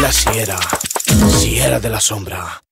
la Sierra, Sierra de la Sombra.